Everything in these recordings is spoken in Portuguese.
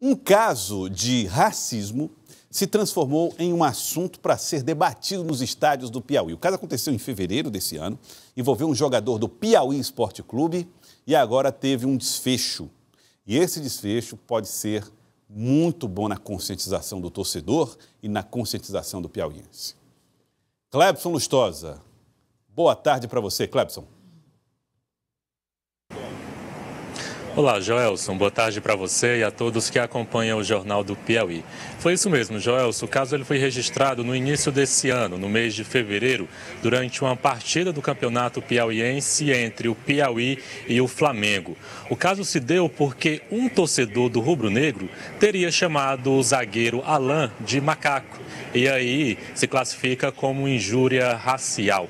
Um caso de racismo se transformou em um assunto para ser debatido nos estádios do Piauí. O caso aconteceu em fevereiro desse ano, envolveu um jogador do Piauí Esporte Clube e agora teve um desfecho. E esse desfecho pode ser muito bom na conscientização do torcedor e na conscientização do piauiense. Clebson Lustosa, boa tarde para você, Clebson. Olá, Joelson. Boa tarde para você e a todos que acompanham o Jornal do Piauí. Foi isso mesmo, Joelson. O caso ele foi registrado no início desse ano, no mês de fevereiro, durante uma partida do Campeonato Piauiense entre o Piauí e o Flamengo. O caso se deu porque um torcedor do Rubro Negro teria chamado o zagueiro Alain de macaco. E aí se classifica como injúria racial.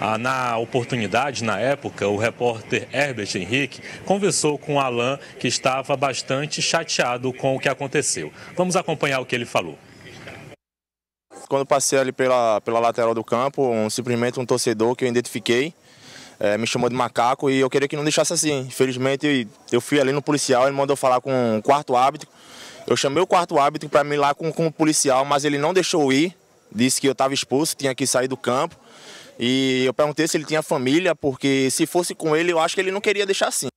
Ah, na oportunidade, na época, o repórter Herbert Henrique conversou com Alain, que estava bastante chateado com o que aconteceu. Vamos acompanhar o que ele falou. Quando passei ali pela, pela lateral do campo, um, simplesmente um torcedor que eu identifiquei é, me chamou de macaco e eu queria que não deixasse assim. Infelizmente, eu fui ali no policial, ele mandou falar com o quarto árbitro. Eu chamei o quarto árbitro para me ir lá com, com o policial, mas ele não deixou ir. Disse que eu estava expulso, tinha que sair do campo. E eu perguntei se ele tinha família, porque se fosse com ele, eu acho que ele não queria deixar assim.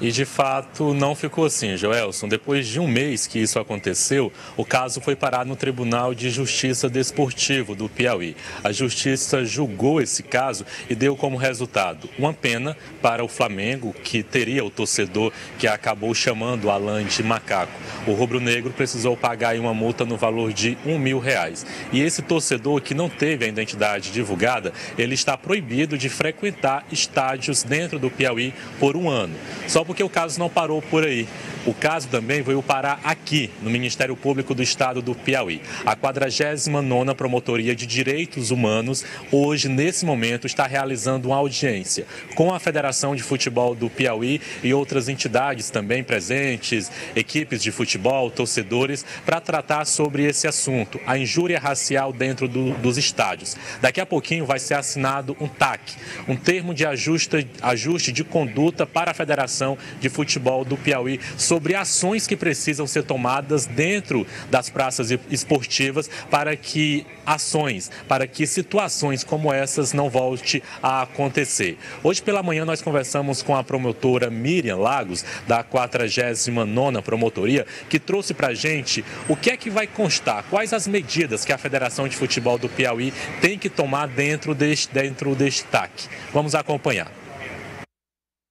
E de fato não ficou assim, Joelson. Depois de um mês que isso aconteceu, o caso foi parar no Tribunal de Justiça Desportivo do Piauí. A justiça julgou esse caso e deu como resultado uma pena para o Flamengo, que teria o torcedor que acabou chamando Alain de macaco. O rubro-negro precisou pagar uma multa no valor de um mil reais. E esse torcedor que não teve a identidade divulgada, ele está proibido de frequentar estádios dentro do Piauí por um ano. Só porque o caso não parou por aí. O caso também veio parar aqui, no Ministério Público do Estado do Piauí. A 49ª Promotoria de Direitos Humanos, hoje, nesse momento, está realizando uma audiência com a Federação de Futebol do Piauí e outras entidades também presentes, equipes de futebol, torcedores, para tratar sobre esse assunto, a injúria racial dentro do, dos estádios. Daqui a pouquinho vai ser assinado um TAC, um termo de ajuste, ajuste de conduta para a Federação de Futebol do Piauí sobre ações que precisam ser tomadas dentro das praças esportivas para que ações, para que situações como essas não volte a acontecer. Hoje pela manhã nós conversamos com a promotora Miriam Lagos, da 49ª Promotoria, que trouxe para a gente o que é que vai constar, quais as medidas que a Federação de Futebol do Piauí tem que tomar dentro deste, dentro deste TAC. Vamos acompanhar.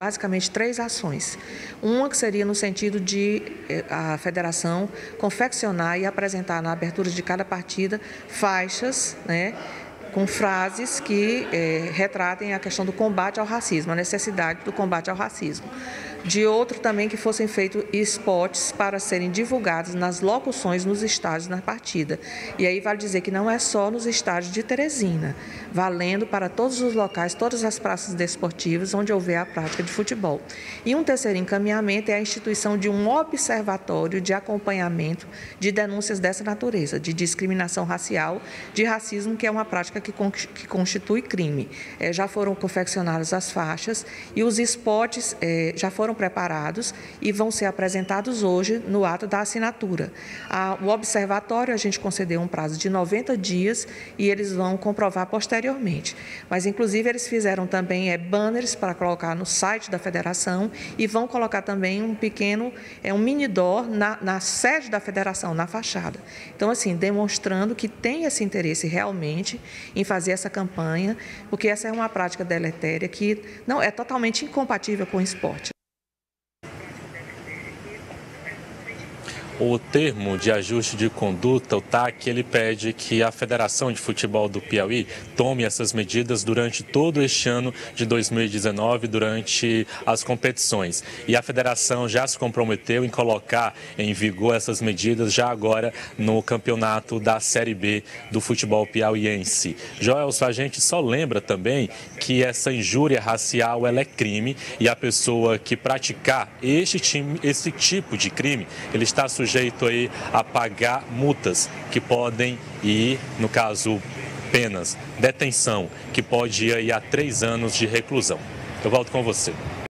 Basicamente, três ações. Uma que seria no sentido de eh, a federação confeccionar e apresentar na abertura de cada partida faixas, né, com frases que eh, retratem a questão do combate ao racismo, a necessidade do combate ao racismo de outro também que fossem feitos spots para serem divulgados nas locuções nos estádios na partida. E aí vale dizer que não é só nos estádios de Teresina, valendo para todos os locais, todas as praças desportivas onde houver a prática de futebol. E um terceiro encaminhamento é a instituição de um observatório de acompanhamento de denúncias dessa natureza, de discriminação racial, de racismo, que é uma prática que constitui crime. É, já foram confeccionadas as faixas e os spots é, já foram foram preparados e vão ser apresentados hoje no ato da assinatura. o observatório, a gente concedeu um prazo de 90 dias e eles vão comprovar posteriormente. Mas, inclusive, eles fizeram também é, banners para colocar no site da federação e vão colocar também um pequeno, é, um mini door na, na sede da federação, na fachada. Então, assim, demonstrando que tem esse interesse realmente em fazer essa campanha, porque essa é uma prática deletéria que não é totalmente incompatível com o esporte. O termo de ajuste de conduta, o TAC, ele pede que a Federação de Futebol do Piauí tome essas medidas durante todo este ano de 2019, durante as competições. E a federação já se comprometeu em colocar em vigor essas medidas já agora no campeonato da Série B do futebol piauiense. Joelson, a gente só lembra também que essa injúria racial ela é crime e a pessoa que praticar este, time, esse tipo de crime, ele está sujeito sujeito aí a pagar multas que podem ir, no caso, penas, detenção, que pode ir aí a três anos de reclusão. Eu volto com você.